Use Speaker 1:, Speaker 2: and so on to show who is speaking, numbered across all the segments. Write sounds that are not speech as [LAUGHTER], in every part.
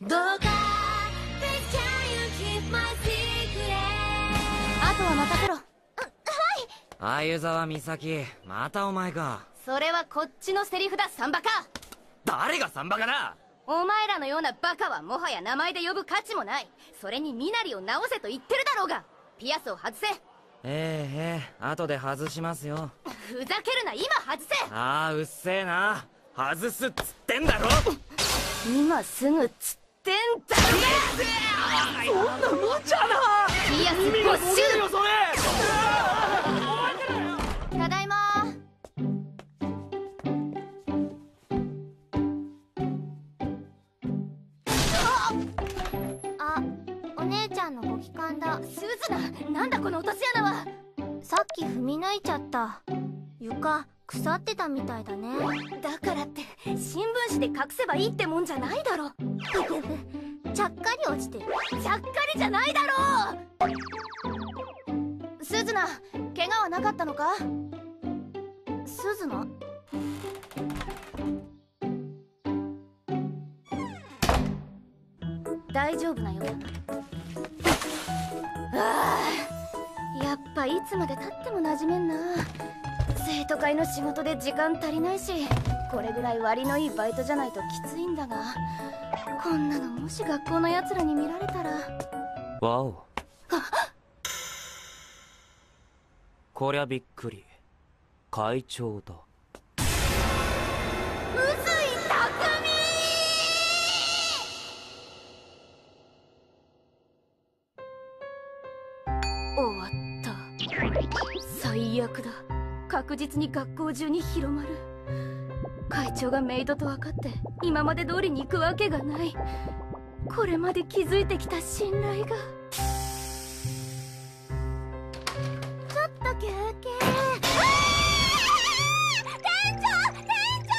Speaker 1: どうか Please can you keep my secret
Speaker 2: あとは任せろ。
Speaker 3: 相沢美咲。またお前か。
Speaker 2: それはこっちのセリフだサンバカ。
Speaker 3: 誰がサンバかな
Speaker 2: お前らのようなバカはもはや名前で呼ぶ価値もない。それに身なりを直せと言ってるだろうが。ピアスを外せ。
Speaker 3: ええええ。後で外しますよ。
Speaker 2: ふざけるな今外せ。
Speaker 3: ああうっせえな。外すっつってんだろ。
Speaker 2: 今すぐつってってんだろ
Speaker 3: そんな無茶な
Speaker 2: ピアス没
Speaker 3: 漏れるよ
Speaker 2: 収
Speaker 3: それ
Speaker 2: ただいま
Speaker 4: あお姉ちゃんのご帰還だ。
Speaker 2: スズナなんだこの落とし穴は。
Speaker 4: さっき踏み抜いちゃった。床。腐ってたみたいだね。
Speaker 2: だからって新聞紙で隠せばいいってもんじゃないだろ。
Speaker 4: ふふふちゃっかり落ちてる。
Speaker 2: ちゃっかりじゃないだろ！うスズナ怪我はなかったのか？スズナ大丈夫なよ。うだなああやっぱいつまでたっても馴染めんな生徒会の仕事で時間足りないしこれぐらい割のいいバイトじゃないときついんだがこんなのもし学校のやつらに見られたら。
Speaker 3: わお。こりゃびっくり。会長だ
Speaker 2: 確実に学校中に広まる。会長がメイドと分かって今まで通りに行くわけがない。これまで築いてきた信頼が。
Speaker 4: ちょっと休憩。店長店長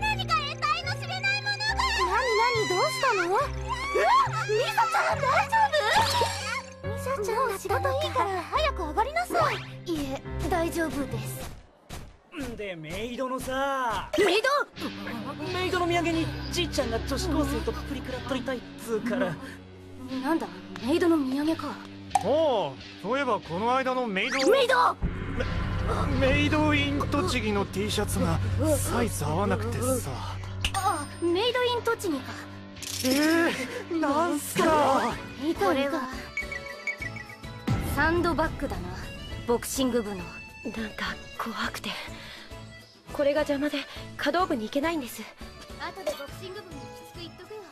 Speaker 4: 何か得体の知れないものが何何どうしたの？うわミサちゃん大丈夫ミサちゃん仕事いいから早く上がりなさい。
Speaker 2: いえ大丈夫です
Speaker 5: でメイドのさ。
Speaker 2: メイ
Speaker 5: メイドの土産にじいちゃんが女子高生とプリクラ撮りたいっつうから。
Speaker 2: ドなんだ？メイドの土産か。
Speaker 6: おうそういえばこの間のメイド
Speaker 2: メイド？
Speaker 6: メイドイン栃木の T シャツがサイズ合わなくてさ。
Speaker 2: あメイドイン栃木か。
Speaker 6: えー、なんすか？
Speaker 2: いいかいいか。サンドバッグだな。ボクシング部の
Speaker 7: なんか怖くて。これが邪魔で可動部に行けないんです。
Speaker 2: 後でボクシング部にきつく言っとくよ。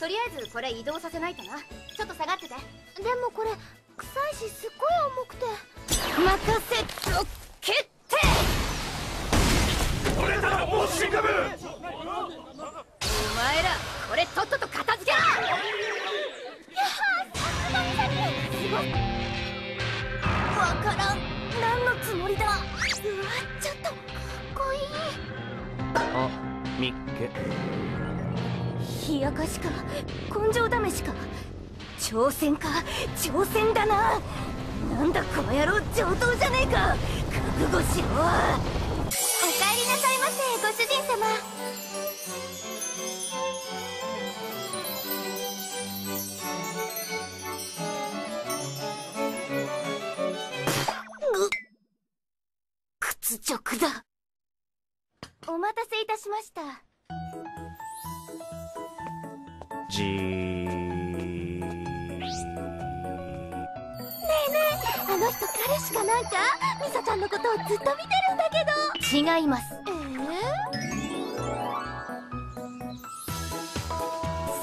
Speaker 2: とりあえずこれ移動させないとな。ちょっと下がってて。
Speaker 4: でもこれ臭いしすっごい重くて。
Speaker 2: 任せとけって
Speaker 6: 俺たちボクシング部！
Speaker 2: お前らこれとっとと片付けろ！わからん何のつもりだ？うわちょっとかっこいい。
Speaker 3: あみっけ
Speaker 2: 冷やかしか根性試しか挑戦か？挑戦だな。なんだこの野郎上等じゃねえか。覚悟しろ。
Speaker 4: お帰りなさいませご主人様
Speaker 2: 屈辱だ。
Speaker 4: お待たせいたしました。
Speaker 3: じー。
Speaker 4: あの人彼氏かなんか？ミサちゃんのことをずっと見てるんだけど。
Speaker 2: 違います。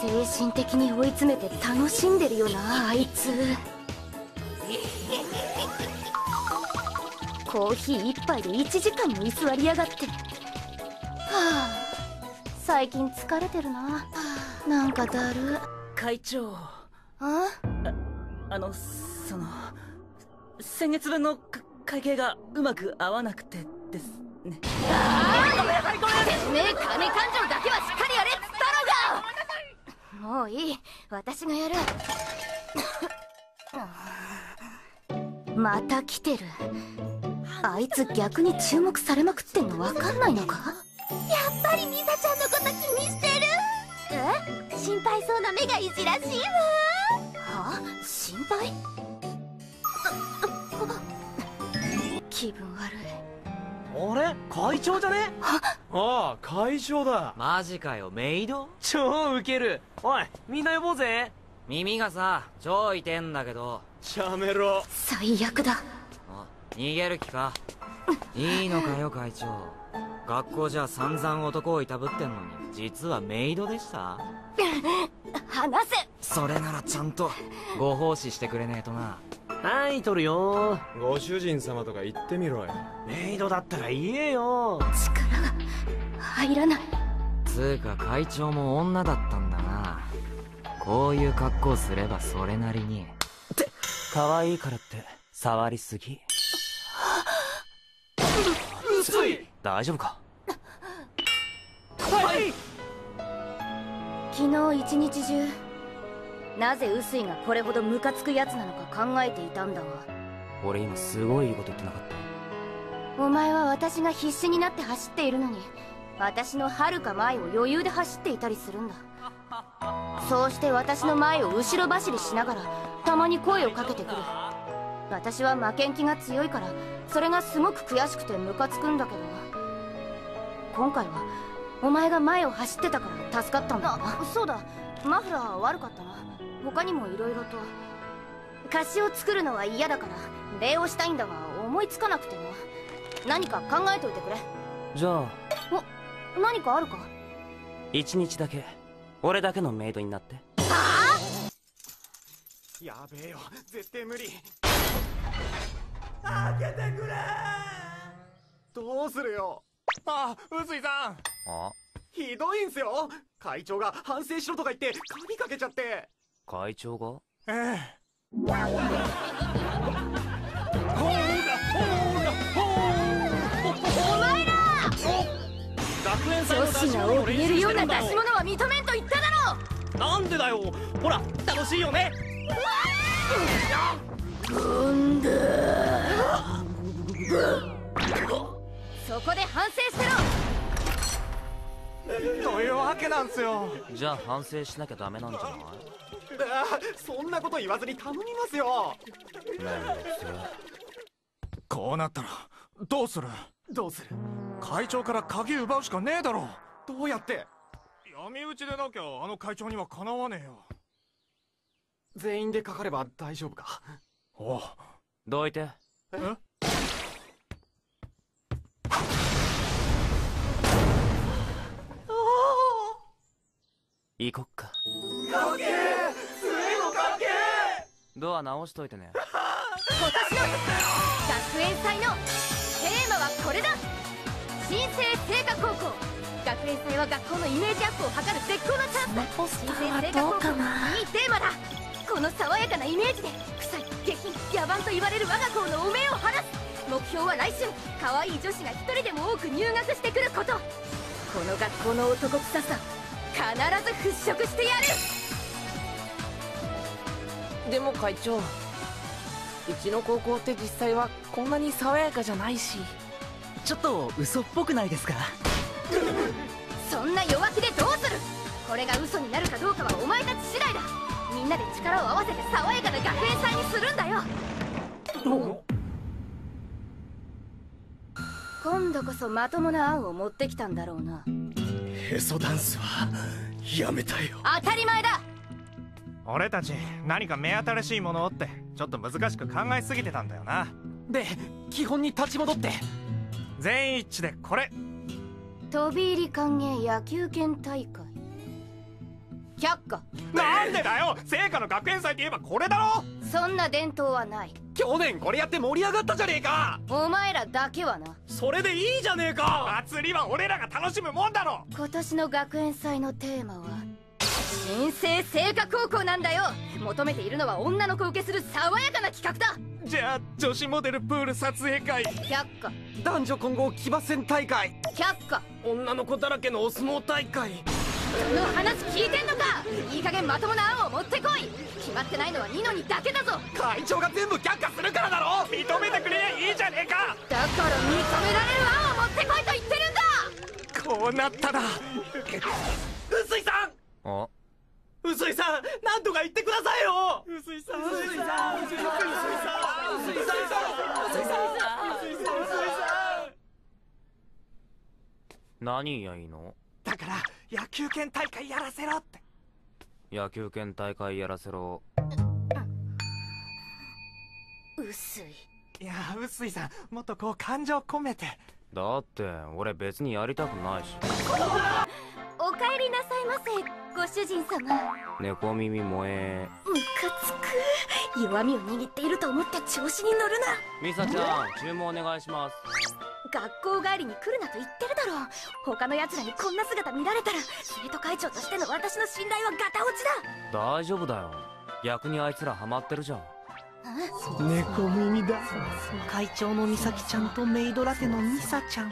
Speaker 4: え
Speaker 2: 精神的に追い詰めて楽しんでるよなあいつコーヒー一杯で1時間も居座りやがって。はあ。最近疲れてるな。なんかだる。
Speaker 5: 会長。
Speaker 2: あ？
Speaker 5: あのその先月分のか会計がうまく合わなくてですね。
Speaker 2: てめえ金勘定だけはしっかりやれっつったのが。もういい。私がやる。また来てるあいつ逆に注目されまくってんの分かんないのか？
Speaker 4: やっぱりミサちゃんのこと気にしてる。え？心配そうな目がいじらしいわ。
Speaker 2: は？あ心配？気分悪い。
Speaker 6: あれ？会長じゃね？ああ会長だ。
Speaker 3: マジかよメイド？
Speaker 6: 超ウケる。おいみんな呼ぼうぜ。
Speaker 3: 耳がさ超痛えんだけど。
Speaker 6: やめろ。
Speaker 2: 最悪だ。
Speaker 3: あ逃げる気か？いいのかよ会長。学校じゃ散々男をいたぶってんのに実はメイドでした？
Speaker 2: 話せ。
Speaker 3: それならちゃんとご奉仕してくれねえとな。
Speaker 6: はい取るよ。ご主人様とか言ってみろよ。メイドだったら言えよ。
Speaker 2: 力が入らない。
Speaker 3: つうか会長も女だったんだな。こういう格好すればそれなりに。って可愛いからって触りすぎ大丈夫か？
Speaker 6: はい。
Speaker 2: 昨日一日中なぜ臼井がこれほどムカつくやつなのか考えていたんだが。
Speaker 3: 俺今すごいいいこと言ってなかった。
Speaker 2: お前は私が必死になって走っているのに私の遥か前を余裕で走っていたりするんだ。そうして私の前を後ろ走りしながらたまに声をかけてくる私は負けん気が強いからそれがすごく悔しくてムカつくんだけど今回はお前が前を走ってたから助かったんだな。そうだ。マフラー悪かったな。他にも色々と。菓子を作るのは嫌だから礼をしたいんだが思いつかなくてな。何か考えといてくれ。
Speaker 3: じゃあ。
Speaker 2: 何かあるか？
Speaker 3: 一日だけ俺だけのメイドになって
Speaker 6: やべえよ。絶対無理。どうするよ。あ臼井さん。
Speaker 3: あ？
Speaker 6: ひどいんすよ。会長が反省しろとか言って髪かけちゃって。
Speaker 3: 会長が？
Speaker 6: ええ。ほーらほー。らほーお前ら。学園祭の
Speaker 2: 女子が
Speaker 6: 出し物を練
Speaker 2: 怯えるような
Speaker 6: 習してるんだ
Speaker 2: 出し物は認めんと言っただろう。
Speaker 6: なんでだよ。ほら楽しいよね
Speaker 2: そこで反省してろ
Speaker 6: というわけなんすよ。
Speaker 3: じゃあ反省しなきゃダメなんじゃない？
Speaker 6: あそんなこと言わずに頼みますよ。
Speaker 1: こうなったらどうする？
Speaker 6: どうする？
Speaker 1: 会長から鍵奪うしかねえだろ。
Speaker 6: どうやって？
Speaker 1: 闇討ちでなきゃあの会長にはかなわねえよ
Speaker 6: 全員でかかれば大丈夫か。
Speaker 1: おう
Speaker 3: どいて？行こっか。ドア直しといてね。
Speaker 2: 今年の学園祭のテーマはこれだ！新生聖火高校。学園祭は学校のイメージアップを図る絶好のチャンス新生聖火高校
Speaker 4: い
Speaker 2: いテーマだこの爽やかなイメージで臭い下品野蛮と言われる我が校の汚名を晴らす目標は来春可愛い女子が一人でも多く入学してくること。この学校の男臭さ必ず払拭してやる。
Speaker 8: でも会長うちの高校って実際はこんなに爽やかじゃないし。
Speaker 5: ちょっと嘘っぽくないですか？[LAUGHS]
Speaker 2: そんな弱気でどうする？これが嘘になるかどうかはお前たち次第だみんなで力を合わせて爽やかな学園祭にするんだよ。今度こそまともな案を持ってきたんだろうな。
Speaker 6: へそダンスはやめたよ。
Speaker 2: 当たり前だ。
Speaker 1: 俺たち何か目新しいものをってちょっと難しく考えすぎてたんだよな。
Speaker 5: で基本に立ち戻って。
Speaker 1: 全員一致でこれ。
Speaker 2: 飛び入り歓迎野球拳大会却下
Speaker 1: なんでだよ！聖火の学園祭って言えばこれだろ！
Speaker 2: そんな伝統はない。
Speaker 6: 去年これやって盛り上がったじゃねえか！
Speaker 2: お前らだけはな。
Speaker 6: それでいいじゃねえか！
Speaker 1: 祭りは俺らが楽しむもんだろ！
Speaker 2: 今年の学園祭のテーマは新生聖火高校なんだよ！求めているのは女の子受けする爽やかな企画だ！
Speaker 1: じゃあ女子モデルプール撮影会。
Speaker 2: 却下
Speaker 6: 男女混合騎馬戦大会。
Speaker 2: 却下
Speaker 6: 女の子だらけのお相撲大会
Speaker 2: その話聞いてんのか？いい加減まともな案を持ってこい。決まってないのはニノにだけだぞ。
Speaker 6: 会長が全部却下するからだろ！
Speaker 1: 認めてくれいいじゃねえか！
Speaker 2: だから認められる案を持ってこいと言ってるんだ！
Speaker 1: こうなった
Speaker 6: 井さん！
Speaker 5: あ？井さん何とか言ってくださいよ！
Speaker 6: 井さん井さん井さん井さん井さん井さん
Speaker 3: 何やいいの？
Speaker 1: だから野球拳大会やらせろって。
Speaker 3: 野球拳大会やらせろ。
Speaker 2: 薄い。
Speaker 1: いや臼井さんもっとこう感情込めて。
Speaker 3: だって俺別にやりたくないし。
Speaker 2: お帰りなさいませご主人様。
Speaker 3: 猫耳萌え。
Speaker 2: ムカつく。弱みを握っていると思って調子に乗るな。
Speaker 3: ミサちゃん注文お願いします
Speaker 2: 学校帰りに来るなと言ってるだろう。他の奴らにこんな姿見られたら生徒会長としての私の信頼はガタ落ちだ。
Speaker 3: 大丈夫だよ。逆にあいつらハマってるじゃん。
Speaker 6: 猫耳だ。
Speaker 5: 会長の美咲ちゃんとメイドラテのミサちゃん。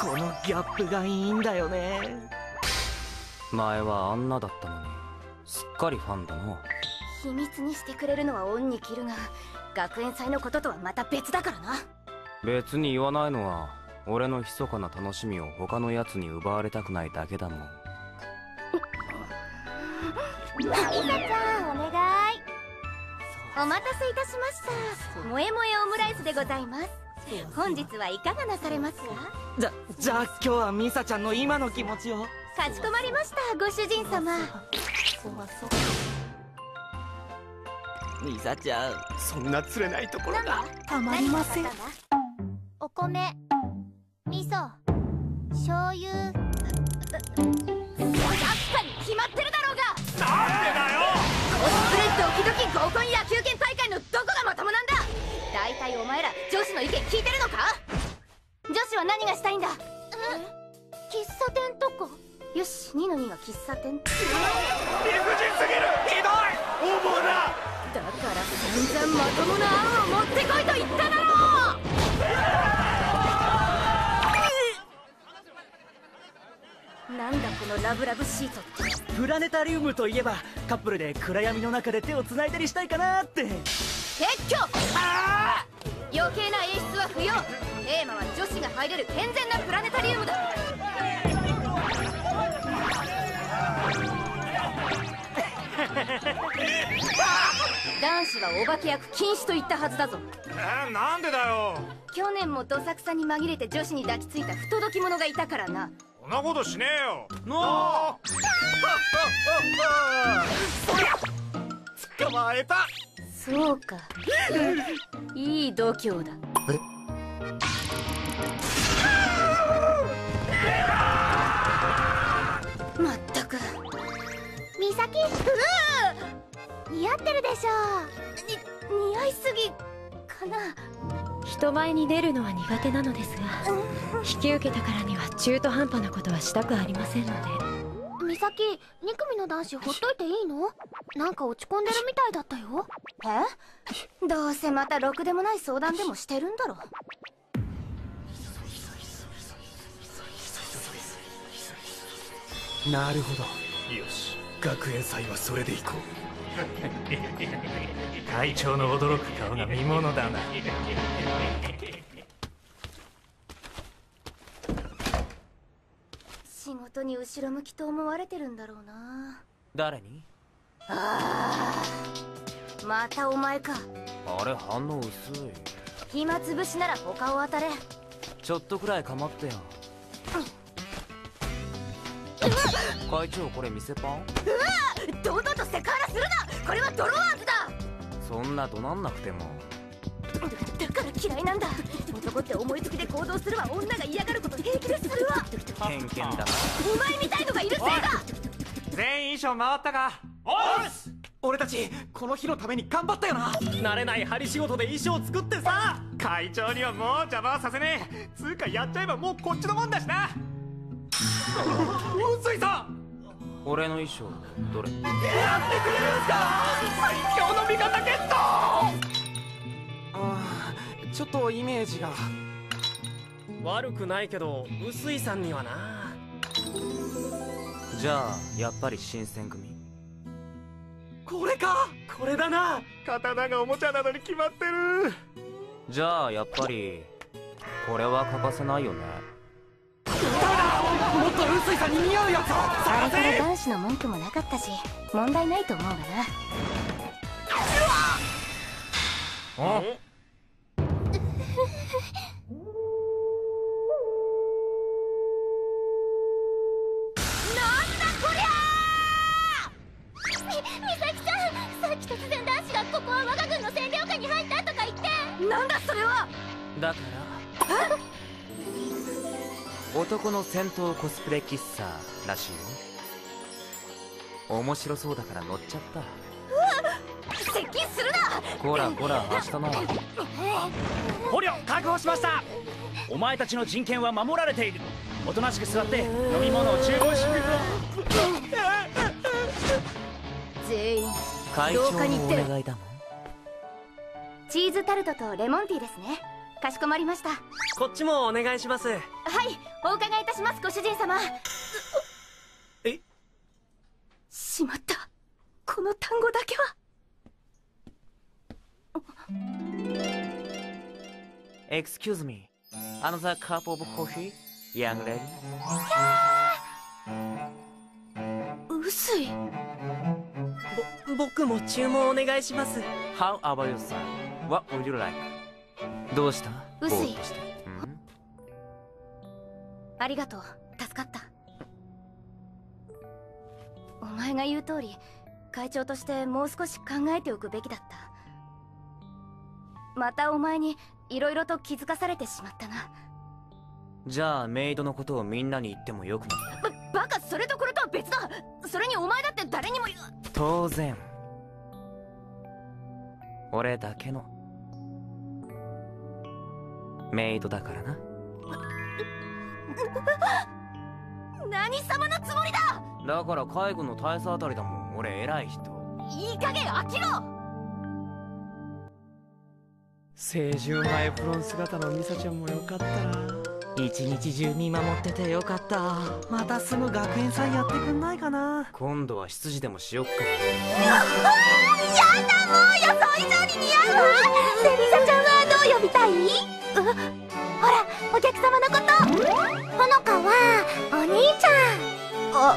Speaker 5: このギャップがいいんだよね。
Speaker 3: 前はあんなだったのにすっかりファンだな。
Speaker 2: 秘密にしてくれるのは恩に着るが学園祭のこととはまた別だからな
Speaker 3: 別に言わないのは俺の密かな楽しみを他のやつに奪われたくないだけだもん。
Speaker 4: ミサちゃんお願い。お待たせいたしました。萌え萌えオムライスでございます。本日はいかがなされますか？
Speaker 5: じゃじゃあ今日はミサちゃんの今の気持ちを？
Speaker 4: かしこまりましたご主人様。
Speaker 5: ミサちゃん
Speaker 6: そんな釣れないところが。
Speaker 5: たまりません
Speaker 4: お米味噌醤油。やっぱり決まってるだろうが！
Speaker 1: なんでだよ！
Speaker 2: コスプレドキドキ合コン野球拳大会のどこがまともなんだ！大体お前ら女子の意見聞いてるのか？女子は何がしたいんだ？
Speaker 4: 喫茶店とか？
Speaker 2: よしニノには喫茶店。
Speaker 1: 理不尽すぎる！ひどい！横暴だ
Speaker 2: ら散々まともな案を持ってこいと言っただろうなんだこのラブラブシートって。
Speaker 5: プラネタリウムといえばカップルで暗闇の中で手を繋いだりしたいかなって。
Speaker 2: 撤去！余計な演出は不要。テーマは女子が入れる健全なプラネタリウムだ。[LAUGHS] 男子はお化け役禁止と言ったはずだぞ。
Speaker 1: えーなんでだよ。
Speaker 2: 去年もどさくさに紛れて女子に抱きついた不届き者がいたからな。
Speaker 1: そんなことしねえよ。
Speaker 5: の [LAUGHS]
Speaker 1: 捕まえた。
Speaker 2: そうか。いい度胸だ。まったく。
Speaker 4: 美咲似合ってるでしょ
Speaker 2: に似合いすぎかな
Speaker 7: 人前に出るのは苦手なのですが引き受けたからには中途半端なことはしたくありませんので。
Speaker 4: 美咲2組の男子ほっといていいの？なんか落ち込んでるみたいだったよ。
Speaker 2: え？どうせまたろくでもない相談でもしてるんだろ。
Speaker 6: なるほど。よし。学園祭はそれでいこう会長の驚く顔が見ものだな。
Speaker 2: 仕事に後ろ向きと思われてるんだろうな。
Speaker 3: 誰に？
Speaker 2: あーまたお前か。
Speaker 3: あれ反応薄い。
Speaker 2: 暇つぶしなら他を当たれ。
Speaker 3: ちょっとくらい構ってよ会長これ店パン？
Speaker 2: 堂々とセクハラするな。これはドロワーズだ。
Speaker 3: そんな怒鳴んなくても。
Speaker 2: だだから嫌いなんだ。男って思いつきで行動するわ。女が嫌がること平気です。るわ
Speaker 3: 偏見だな。
Speaker 2: お前みたいのがいるせいだ。
Speaker 1: 全員衣装回ったか？
Speaker 5: おっす！俺たちこの日のために頑張ったよな。慣れない針仕事で衣装作ってさ。
Speaker 1: 会長にはもう邪魔はさせねえ。つうかやっちゃえばもうこっちのもんだしな。[LAUGHS] 臼井さん
Speaker 3: 俺の衣装どれ？
Speaker 1: やってくれるんすか？最強の味方ゲット
Speaker 8: あーちょっとイメージが。
Speaker 6: 悪くないけど臼井さんにはな。
Speaker 3: じゃあやっぱり新選組。
Speaker 5: これか？これだな。
Speaker 1: 刀がおもちゃなのに決まってる。
Speaker 3: じゃあやっぱりこれは欠かせないよね
Speaker 5: もっと臼井さんに似合うやつを。
Speaker 4: あれから男子の文句もなかったし問題ないと思うがな。
Speaker 1: お
Speaker 4: 男の
Speaker 3: 戦闘コスプレ喫茶らしいよ。面白そうだから乗っちゃった。
Speaker 2: 接近するな！
Speaker 3: こらこら明日の
Speaker 5: 捕虜確保しました。お前たちの人権は守られている。おとなしく座って飲み物を注文してく
Speaker 2: 全員
Speaker 3: 会長
Speaker 2: 廊下に行
Speaker 3: の
Speaker 2: って
Speaker 3: お願いだもん
Speaker 2: チーズタルトとレモンティーですねかしこまりましたは
Speaker 9: こっちもお願いします
Speaker 2: いお伺いいたしますご主人様
Speaker 9: え
Speaker 2: しまったこの単語だけは
Speaker 3: Excuse me Another cup of coffee? Young lady?
Speaker 2: 薄い
Speaker 9: ぼ僕も注文お願いします
Speaker 3: How about you, sir? What would you like? どうした？
Speaker 2: 薄い。ありがとう。助かった。お前が言う通り会長としてもう少し考えておくべきだった。またお前に色々と気づかされてしまったな。
Speaker 3: じゃあメイドのことをみんなに言ってもよくない？
Speaker 2: ばバカそれとこれとは別だ。それにお前だって誰にも言う
Speaker 3: 当然。俺だけのメイドだからな。
Speaker 2: 何様のつもりだ！
Speaker 3: だから介護の大佐あたりだもん。俺偉い人。
Speaker 2: いい加減飽きろ！
Speaker 9: 清純派エプロン姿のミサちゃんもよかった。な
Speaker 3: 一日中見守っててよかった。
Speaker 9: またすぐ学園祭やってくんないかな。
Speaker 3: 今度は執事でもしよっか。
Speaker 4: やだもう予想以上に似合うわ。でミサちゃんはどう呼びたい？ほらお客様のことほのかはお兄ちゃん。
Speaker 2: あ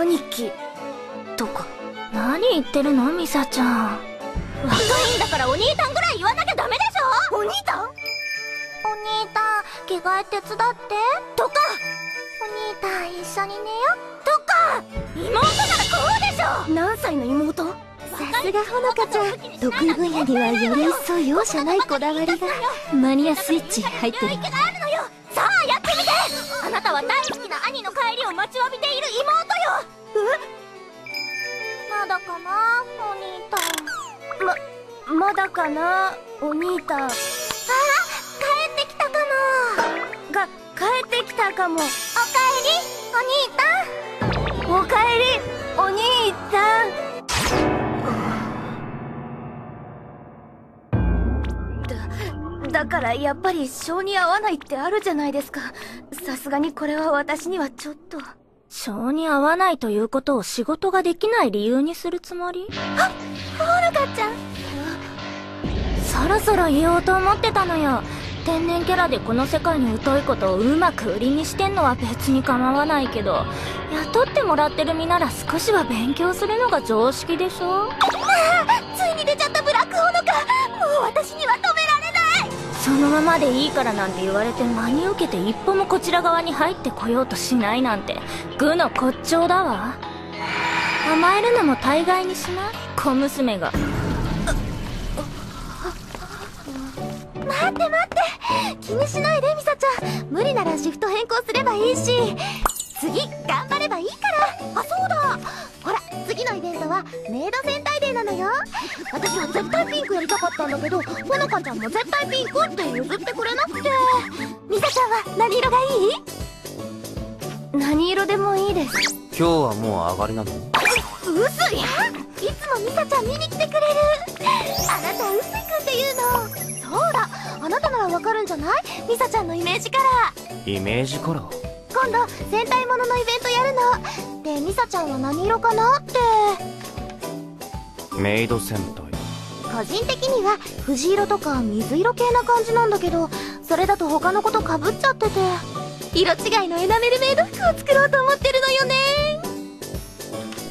Speaker 2: 兄貴。とか
Speaker 4: 何言ってるの？ミサちゃん。若いんだからお兄さん。ぐらい言わなきゃダメでしょお兄さんお兄たん着替え手伝ってとか。お兄たん一緒に寝よ？とか。妹ならこうでしょ。
Speaker 2: 何歳の妹？
Speaker 4: さすがほのかちゃん得意分野にはより一層容赦ないこだわりがマニアスイッチ入ってるさあやってみて。あなたは大好きな兄の帰り。を待ちわびている妹よえまだかな？お兄たん。
Speaker 2: ままだかなお兄たん
Speaker 4: あ帰ってきたかも。
Speaker 2: が帰ってきたかも。
Speaker 4: おかえりお兄たん
Speaker 2: おかえり。お兄さん。だだからやっぱり性に合わないってあるじゃないですか。さすがにこれは私にはちょっと。
Speaker 4: 性に合わないということを仕事ができない理由にするつもり？あほのかちゃん。そろそろ言おうと思ってたのよ。天然キャラでこの世界に疎いことをうまく売りにしてんのは別に構わないけど。雇ってもらってる身なら少しは勉強するのが常識でしょ？ついに出ちゃったブラックホノカもう私には止めそのままでいいからなんて言われて真に受けて一歩もこちら側に入ってこようとしないなんて愚の骨頂だわ。甘えるのも大概にしない？小娘が。待って待って。気にしないでミサちゃん。無理ならシフト変更すればいいし。次頑張ればいいから。あそうだ。ほら次のイベントはメイド私は絶対ピンクやりたかったんだけどほのかちゃんも絶対ピンクって譲ってくれなくて。ミサちゃんは何色がいい？
Speaker 2: 何色でもいいです。
Speaker 3: 今日はもう上がりなの？
Speaker 4: うすいや！いつもミサちゃん見に来てくれる。あなたうすいくんっていうの。そうだ。あなたならわかるんじゃない？ミサちゃんのイメージカラー
Speaker 3: イメージカラー
Speaker 4: 今度戦隊もののイベントやるの。でミサちゃんは何色かなって
Speaker 3: メイド戦隊
Speaker 4: 個人的には藤色とか水色系な感じなんだけどそれだと他の子とかぶっちゃってて。色違いのエナメルメイド服を作ろうと思ってるのよね。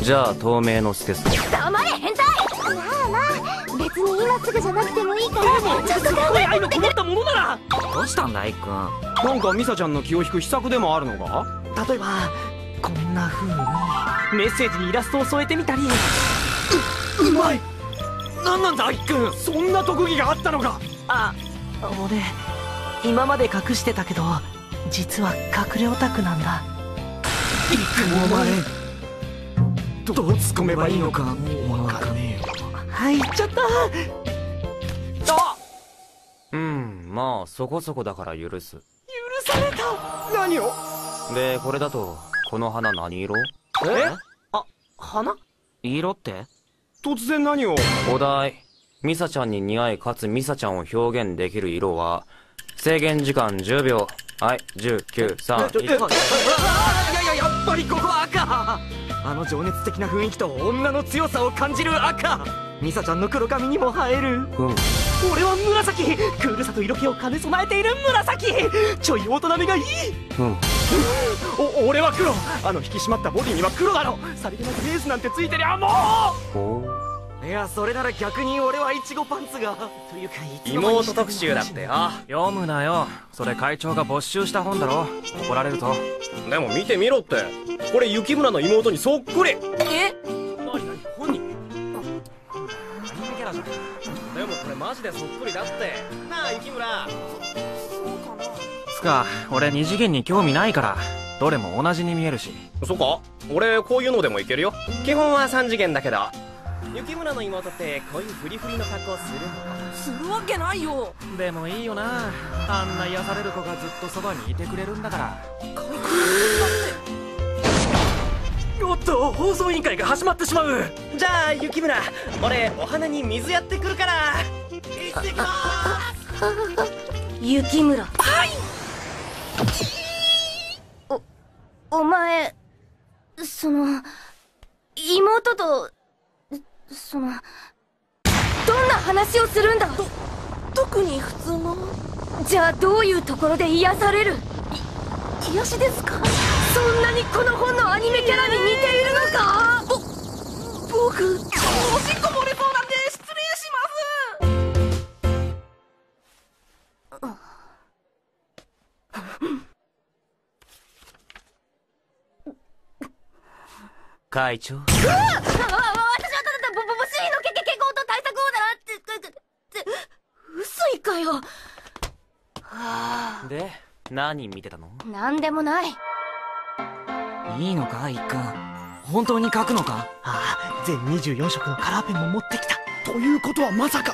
Speaker 3: じゃあ透明のスケスケ。
Speaker 4: 黙れ変態！まあまあ別に今すぐじゃなくてもいいから。ちょっと考えてみてくれ
Speaker 5: たものなら。
Speaker 3: どうしたんだいっくん？
Speaker 6: なんかミサちゃんの気を引く秘策でもあるのか？
Speaker 5: 例えばこんな風に。メッセージにイラストを添えてみたり。
Speaker 6: うまい。なんなんだいっくんそんな特技があったのか。
Speaker 5: あ俺今まで隠してたけど実は隠れオタクなんだ。
Speaker 6: いっくんお前どう突っ込めばいいのかわかんねえよ。
Speaker 5: 入っちゃった。
Speaker 6: あ
Speaker 3: うんまあそこそこだから許す。
Speaker 5: 許された。
Speaker 6: 何を？
Speaker 3: でこれだとこの花何色？
Speaker 5: え？あ花？
Speaker 3: 色って？
Speaker 6: 突然何を？
Speaker 3: お題。ミサちゃんに似合いかつミサちゃんを表現できる色は制限時間10秒。はい193
Speaker 6: いやいややっぱりここは赤あの情熱的な雰囲気と女の強さを感じる赤。ミサちゃんの黒髪にも映える。
Speaker 3: うん。
Speaker 5: 俺は紫。クールさと色気を兼ね備えている紫。ちょい大人めがいい。
Speaker 3: うん。
Speaker 6: お俺は黒。あの引き締まったボディには黒だろ。さりげなくレースなんてついてりゃも
Speaker 3: お
Speaker 6: ういやそれなら逆に俺はイチゴパンツが。
Speaker 5: というか
Speaker 10: 妹特集だってよ。読むなよ。それ会長が没収した本だろ。怒られるぞ。
Speaker 11: でも見てみろって。これ雪村の妹にそっくり。
Speaker 5: え？
Speaker 10: 何？何？本人？アニメキャラじゃん
Speaker 11: でもこれマジでそっくりだって。なあ雪村。
Speaker 10: つか俺二次元に興味ないから。どれも同じに見えるし。
Speaker 11: そっか。俺こういうのでもいけるよ。基本は3次元だけど雪村の妹ってこういうフリフリの格好するの？
Speaker 5: するわけないよ。
Speaker 10: でもいいよな。あんな癒される子がずっとそばにいてくれるんだから。
Speaker 5: おっと放送委員会が始まってしまう。
Speaker 11: じゃあ雪村俺お花に水やってくるから。行ってきま
Speaker 2: 雪村。はい。おお前その妹とそのどんな話をするんだ？
Speaker 4: 特に普通の？
Speaker 2: じゃあどういうところで癒される？
Speaker 4: 癒しですか？
Speaker 2: そんなにこの本のアニメキャラに似ているのか？
Speaker 4: 僕おしっこ漏れそうなんで失礼します。
Speaker 3: 会長。
Speaker 2: うかよはあ。
Speaker 3: で何見てたの？
Speaker 2: なんでもない。
Speaker 5: いいのかいっくん本当に書くのか？ああ全24色のカラーペンも持ってきた。
Speaker 6: ということはまさか。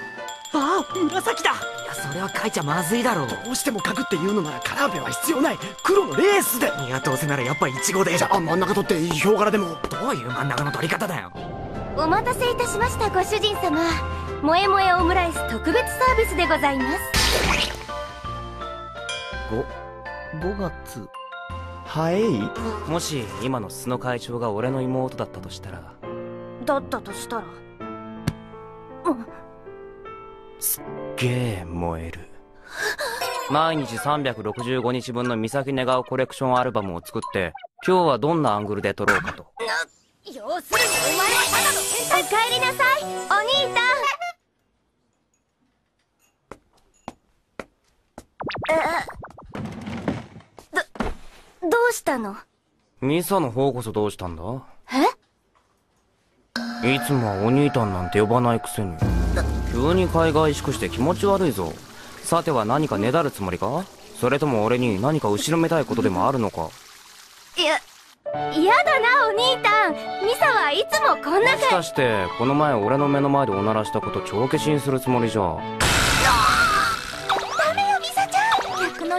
Speaker 5: ああ紫だ。
Speaker 3: いやそれは書いちゃまずいだろう。
Speaker 6: どうしても書くっていうのならカラーペンは必要ない。黒のレースで。
Speaker 5: いやどうせならやっぱイチゴで
Speaker 6: じゃあ真ん中取ってヒョウ柄でも。
Speaker 5: どういう真ん中の取り方だよ。
Speaker 2: お待たせいたしましたご主人様萌え萌えオムライス特別サービスでございます。
Speaker 5: 5月。
Speaker 6: はい？
Speaker 3: もし今の須野会長が俺の妹だったとしたら。
Speaker 2: だったとしたら。
Speaker 3: ゲー燃える。毎日365日分の三崎願うコレクションアルバムを作って今日はどんなアングルで撮ろうかと。
Speaker 2: 要するにお前はただの変態お帰りなさい。お兄さんどどうしたの？
Speaker 3: ミサの方こそどうしたんだ？
Speaker 2: え？
Speaker 3: いつもはお兄たんなんて呼ばないくせに。急に海外しくして気持ち悪いぞ。さては何かねだるつもりか？それとも俺に何か後ろめたいことでもあるのか？
Speaker 2: いや嫌だなお兄たん。ミサはいつもこんな
Speaker 3: もしかしてこの前俺の目の前でおならしたこと帳消しにするつもりじゃ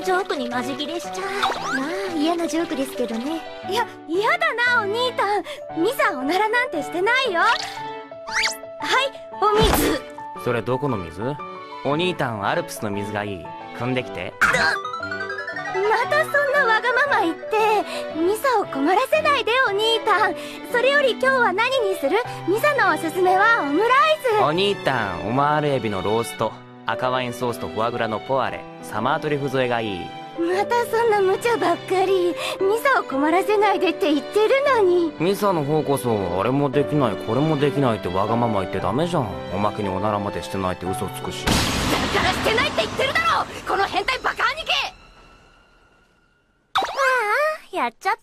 Speaker 4: ジョークにマジギレしちゃうまあ嫌なジョークですけどね
Speaker 2: いや嫌だなお兄たんミサおならなんてしてないよはいお水
Speaker 3: それどこの水お兄たんアルプスの水がいい汲んできて
Speaker 2: またそんなわがまま言ってミサを困らせないでお兄たんそれより今日は何にするミサのおすすめはオムライス
Speaker 3: お兄たんオマールエビのロースト赤ワインソースとフォアグラのポアレサマートリュフ添えがいい。
Speaker 2: ままたそんな無茶ばっかりミサを困らせないでって言ってるのに。
Speaker 3: ミサの方こそあれもできないこれもできないってわがまま言ってダメじゃん。おまけにおならまでしてないって嘘つくし。
Speaker 2: だからしてないって言ってるだろ！この変態バカ兄貴！
Speaker 4: ああやっちゃっ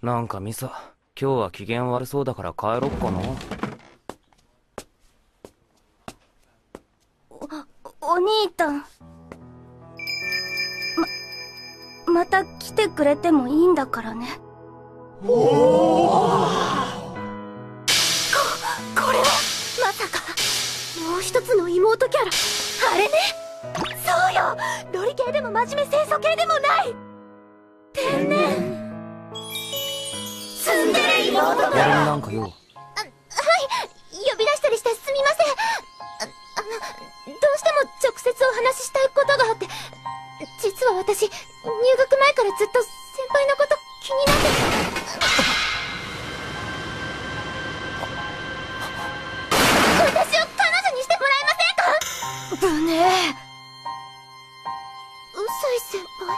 Speaker 4: た。
Speaker 3: なんかミサ今日は機嫌悪そうだから帰ろっかな
Speaker 2: お兄たん。ままた来てくれてもいいんだからね。
Speaker 4: ここれはまさかもう一つの妹キャラ。あれね。そうよ。ロリ系でも真面目清楚系でもない。天然。ツンデレ妹
Speaker 3: 俺になんかよ。
Speaker 4: はい。呼び出したりしてすみませんしても直接お話ししたいことがあって実は私入学前からずっと先輩のこと気になって。私を彼女にしてもらえませんか？
Speaker 2: ブネ。
Speaker 4: うさい先輩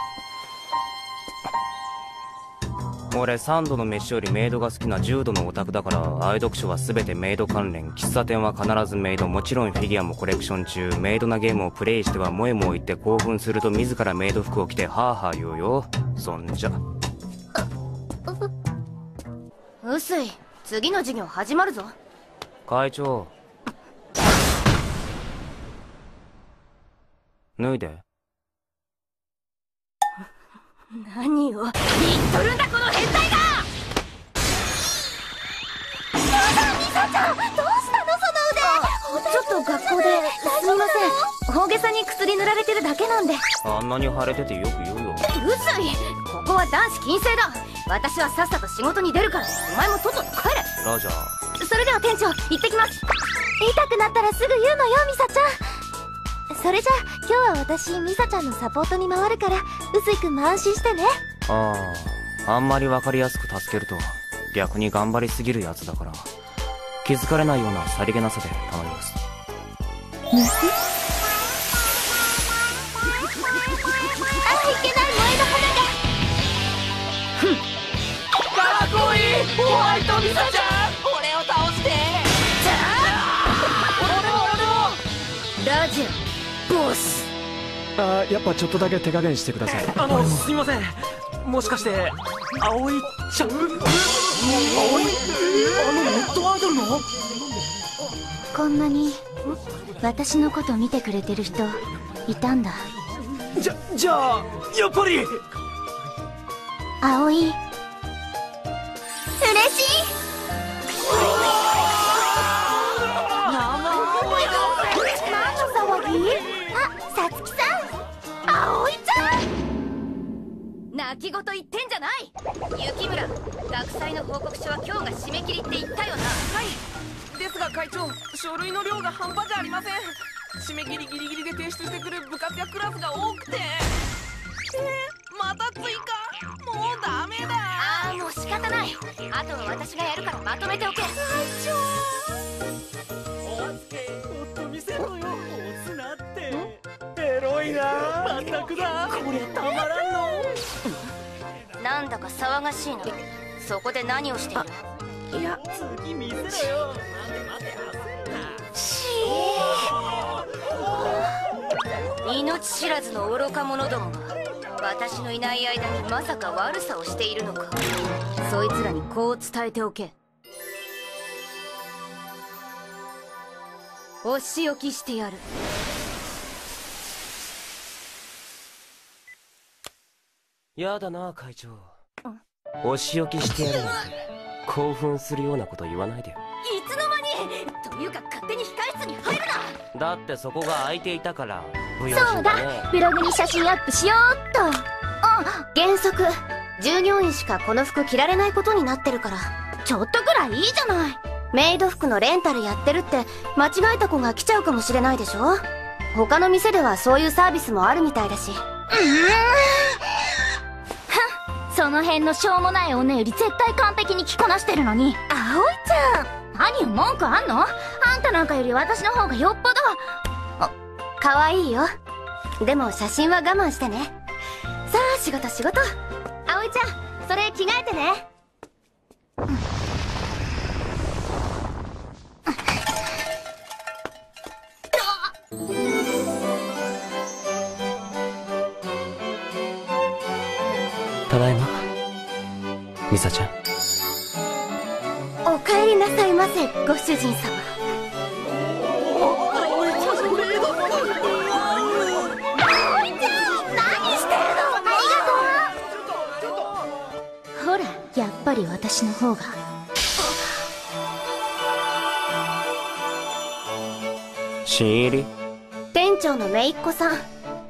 Speaker 3: 俺3度の飯よりメイドが好きな重度のオタクだから愛読書は全てメイド関連。喫茶店は必ずメイド。もちろんフィギュアもコレクション中。メイドなゲームをプレイしては萌えも言って興奮すると自らメイド服を着てハーハー言うよそんじゃ。
Speaker 2: うすい次の授業始まるぞ
Speaker 3: 会長脱いで
Speaker 2: 何を？言っとるんだこの変態が！
Speaker 4: ミサちゃんどうしたのその腕！
Speaker 2: ちょっと学校ですみません。大げさに薬塗られてるだけなんで。
Speaker 3: あんなに腫れててよく言うよ。
Speaker 2: うすい！ここは男子禁制だ！私はさっさと仕事に出るからお前もとっとと帰れ！
Speaker 3: ラジャー。
Speaker 2: それでは店長行ってきます。
Speaker 4: 痛くなったらすぐ言うのよミサちゃんそれじゃ今日は私ミサちゃんのサポートに回るから臼井くんも安心してね。
Speaker 3: あああんまり分かりやすく助けると逆に頑張りすぎるやつだから。気づかれないようなさりげなさで頼みます
Speaker 4: あ
Speaker 6: ーやっぱちょっとだけ手加減してください。
Speaker 9: あのすいません。もしかして葵ちゃん？葵？あのネットアイドルの？
Speaker 4: こんなに私のこと見てくれてる人いたんだ。
Speaker 9: じゃじゃあやっぱり！
Speaker 4: 葵。嬉しい
Speaker 2: 泣き言言ってんじゃない。雪村学祭の報告書は今日が締め切りって言ったよな。
Speaker 8: はい。ですが会長書類の量が半端じゃありません。締め切りギリギリで提出してくる部活やクラスが多くて。えー、また追加？もうダメだ。
Speaker 2: ああもう仕方ない。あとは私がやるからまとめておけ。会
Speaker 9: もっと見せろよ。押すなって。エロいな。まったくだ。こりゃたまらんの。
Speaker 2: 長なんだか騒がしいな。そこで何をしている？
Speaker 9: いや。次見せろよ。待て待て焦んな。
Speaker 2: し命知らずの愚か者どもが私のいない間にまさか悪さをしているのか。そいつらにこう伝えておけ。お仕置きしてやる
Speaker 3: やだな会長。お仕置きしてやるなんて興奮するようなこと言わないでよ。
Speaker 2: いつの間に？というか勝手に控室に入るな。
Speaker 3: だってそこが空いていたから不用
Speaker 4: そう
Speaker 3: 心だね。
Speaker 4: だ。ブログに写真アップしようっと。あ原則。従業員しかこの服着られないことになってるから。ちょっとぐらいいいじゃない。メイド服のレンタルやってるって間違えた子が来ちゃうかもしれないでしょ。他の店ではそういうサービスもあるみたいだし。うーんその辺のしょうもない女より絶対完璧に着こなしてるのに。葵ちゃん。何よ文句あんの？あんたなんかより私の方がよっぽど。あ。可愛いよ。でも写真は我慢してね。さあ仕事仕事。葵ちゃんそれ着替えてね。
Speaker 3: たサちゃん。
Speaker 4: お帰りなさいませご主人様。ほらやっぱり私の方が。
Speaker 3: 新入り？
Speaker 4: 店長の姪っ子さん。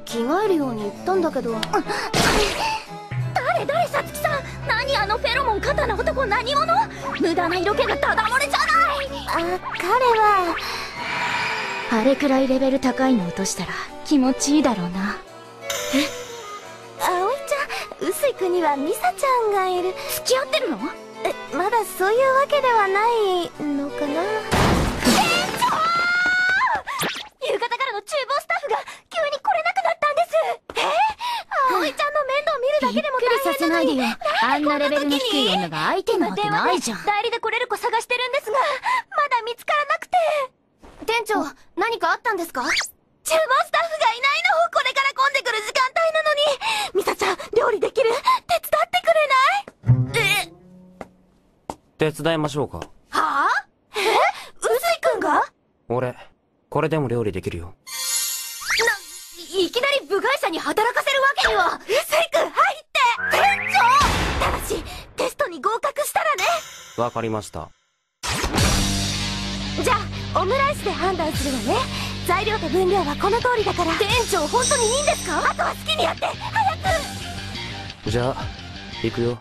Speaker 4: 着替えるように言ったんだけどのフェロモン肩の男何者？無駄な色気がダダ漏れじゃない！あ彼は。あれくらいレベル高いの落としたら気持ちいいだろうな。え？葵ちゃん臼井君にはミサちゃんがいる。付き合ってるの？えまだそういうわけではないのかな夕方からの厨房スタッフが急に来れなくなったんですえ葵ちゃんの面倒見るだけでも
Speaker 2: びっくりさせないでよあんなレベルの低い女が相手なわけないじゃん
Speaker 4: 代理で来れる子探してるんですがまだ見つからなくて店長何かあったんですか厨房スタッフがいないのこれから混んでくる時間帯なのにミサちゃん料理できる手伝ってくれないえ
Speaker 3: 手伝いましょうか
Speaker 4: はあえうずいくんが
Speaker 3: 俺これでも料理できるよ
Speaker 4: わ
Speaker 3: かりました。
Speaker 4: じゃあオムライスで判断するわね。材料と分量はこの通りだから。店長本当にいいんですか？あとは好きにやって。早く。
Speaker 3: じゃあ行くよ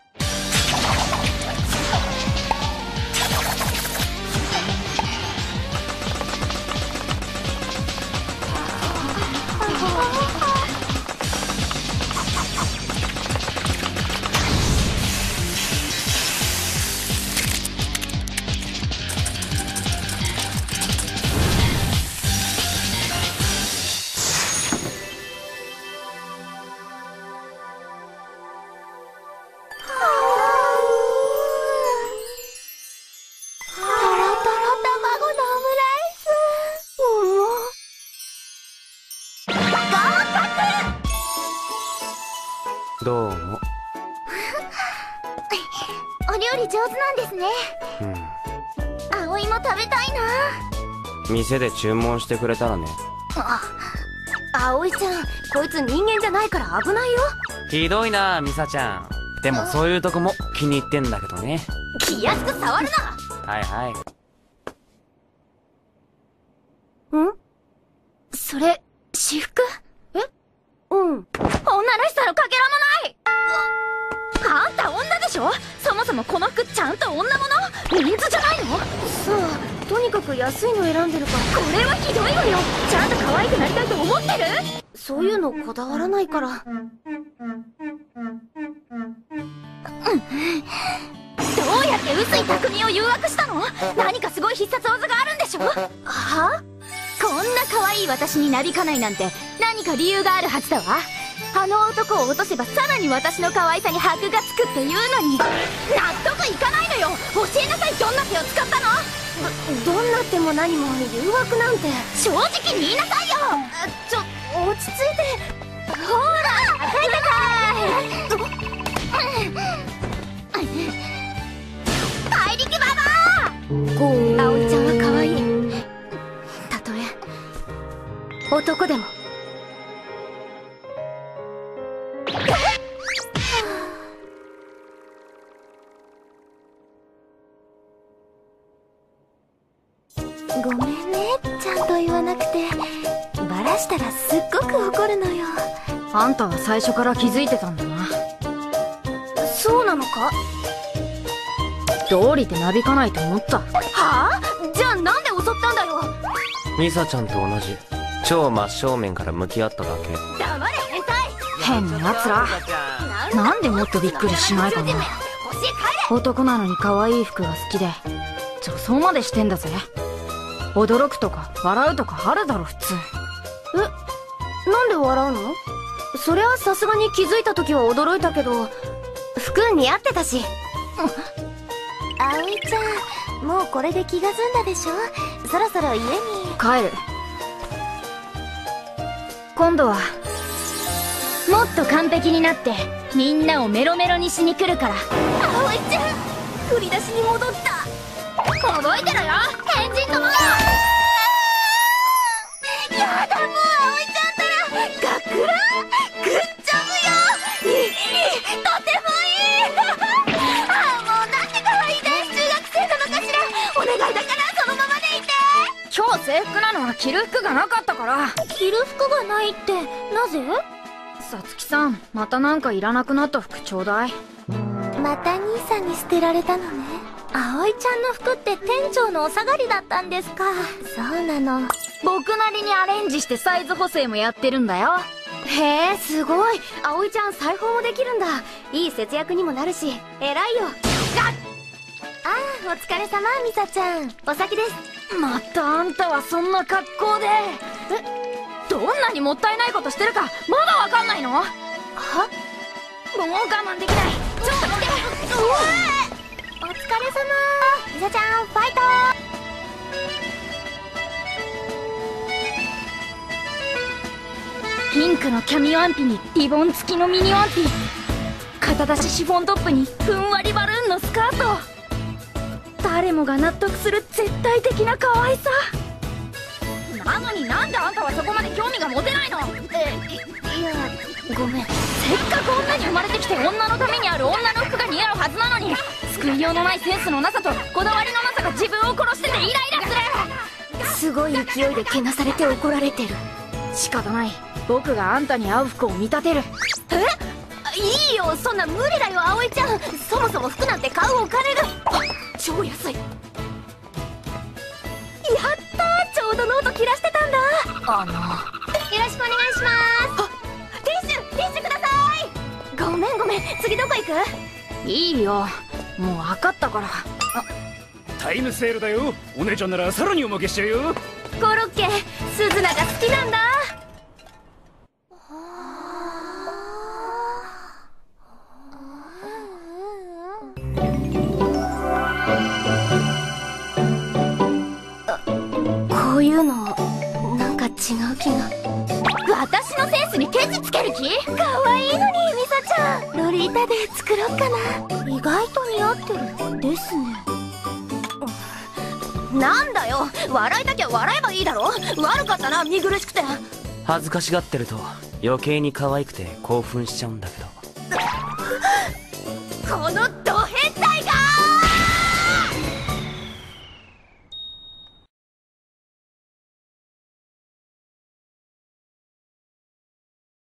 Speaker 3: 店で注文してくれたらね。
Speaker 4: あ葵ちゃんこいつ人間じゃないから危ないよ。
Speaker 3: ひどいなミサちゃん。でもそういうとこも気に入ってんだけどね。
Speaker 4: 気安く触る
Speaker 3: はいはい。
Speaker 4: なん？それ私服？え？うん。女らしさのかけらもない。あんた女でしょ？そもそもこの服ちゃんと女物？メンズじゃないの？さあとにかく安いの選んでるから。これはひどいわよ。ちゃんと可愛くなりたいと思ってる？そういうのこだわらないから。どうやって臼井匠を誘惑したの？何かすごい必殺技があるんでしょ？はこんな可愛い私になびかないなんて何か理由があるはずだわあの男を落とせばさらに私の可愛さに箔がつくっていうのに。納得いかないのよ。教えなさい。どんな手を使ったの？どどんな手も何も誘惑なんて。正直に言いなさいよ。ちょ落ち着いて。ほら帰ってか怪力ババア葵ちゃんは可愛い。たとえ。男でもしたらすっごく怒るのよ。
Speaker 2: あんたは最初から気づいてたんだな。
Speaker 4: そうなのか？
Speaker 2: 道理でなびかないと思った？
Speaker 4: はあ？じゃあなんで襲ったんだよ？
Speaker 3: ミサちゃんと同じ。超真正面から向き合っただけ。
Speaker 4: 黙れ変態！
Speaker 2: 変な奴ら。なんで？もっとびっくりしないかな。男なのに可愛い服が好きで。女装までしてんだぜ。驚くとか笑うとかあるだろ普通
Speaker 12: で笑うの？それはさすがに気づいた時は驚いたけど服似合ってたし。
Speaker 4: 葵ちゃんもうこれで気が済んだでしょ？そろそろ家に。
Speaker 12: 帰る。今度はもっと完璧になってみんなをメロメロにしに来るから。
Speaker 4: 葵ちゃん振り出しに戻った。
Speaker 12: 覚えてろよ。変人ども制服なのは着る服がなかったから。
Speaker 4: 着る服がないってなぜ？
Speaker 12: さつきさんまたなんかいらなくなった服ちょうだい。
Speaker 4: また兄さんに捨てられたのね。葵ちゃんの服って店長のお下がりだったんですか。そうなの。
Speaker 12: 僕なりにアレンジしてサイズ補正もやってるんだよ。へえすごい。葵ちゃん裁縫もできるんだ。いい節約にもなるし。偉いよ。
Speaker 4: ああお疲れ様ミサちゃん。お先です
Speaker 12: またあんたはそんな格好で。えどんなにもったいないことしてるかまだわかんないの？は？もう我慢できない。ちょっと来て。
Speaker 4: うわお疲れ様。ミサちゃんファイト
Speaker 12: ピンクのキャミワンピにリボン付きのミニワンピ。肩出しシフォントップにふんわりバルーンのスカート。誰もが納得する絶対的な可愛さ。なのになんであんたはそこまで興味が持てないの？
Speaker 4: えいいやごめん。
Speaker 12: せっかく女に生まれてきて女のためにある女の服が似合うはずなのに。救いようのないセンスのなさとこだわりのなさが自分を殺しててイライラする。すごい勢いでけなされて怒られてる。仕方ない。僕があんたに合う服を見立てる。
Speaker 4: え？いいよ。そんな無理だよ葵ちゃん。そもそも服なんて買うお金が
Speaker 12: 超安い。や
Speaker 4: ったちょうどノート切らしてたんだ。
Speaker 12: あの。
Speaker 4: よろしくお願いします。ティッシュティッシュください。ごめんごめん次どこ行く？
Speaker 12: いいよ。もう分かったから。
Speaker 2: タイムセールだよ。お姉ちゃんならさらにおまけしちゃうよ。
Speaker 4: コロッケスズナが好きなんだつける気？かわいいのにミサちゃん。ロリータで作ろっかな。意外と似合ってるですね。なんだよ。笑いたきゃ笑えばいいだろ。悪かったな見苦しくて。
Speaker 3: 恥ずかしがってると余計に可愛くて興奮しちゃうんだけど。
Speaker 4: こ [LAUGHS] の